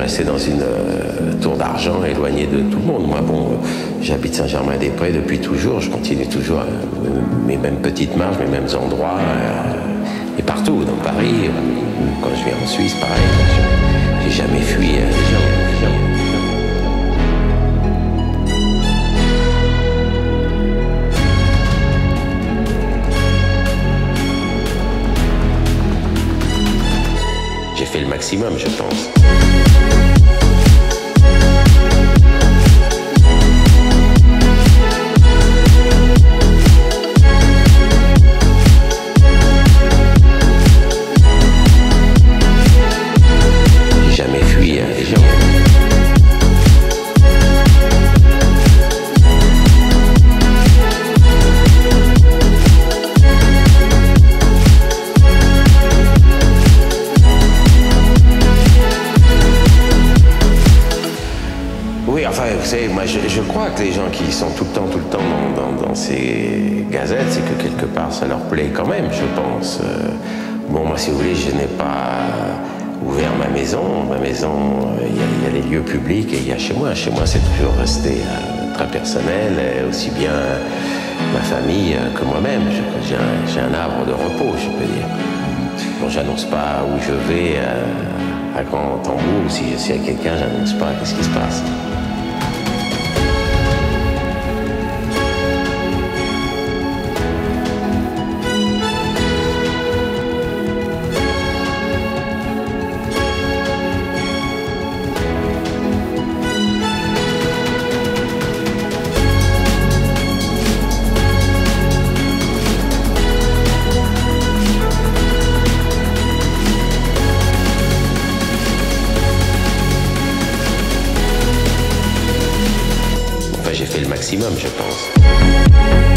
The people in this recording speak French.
bossé dans une euh, tour d'argent, éloigné de tout le monde. Moi, bon, euh, j'habite Saint-Germain-des-Prés depuis toujours. Je continue toujours euh, mes mêmes petites marches, mes mêmes endroits. et partout, dans Paris. Quand je viens en Suisse, pareil. J'ai jamais fui maximum, je pense. Moi, je, je crois que les gens qui sont tout le temps, tout le temps dans, ces gazettes, c'est que quelque part, ça leur plaît quand même, je pense. Euh, bon, moi, si vous voulez, je n'ai pas ouvert ma maison. Ma maison, euh, il y, a- les lieux publics et il y a chez moi. Chez moi, c'est toujours resté euh, très personnel, aussi bien ma famille que moi-même. Je- J'ai un, arbre de repos, je peux dire. J'annonce pas où je vais euh, à grand tambour. Si s'il y a quelqu'un, j'annonce pas qu'est-ce qui se passe. maximum, je pense.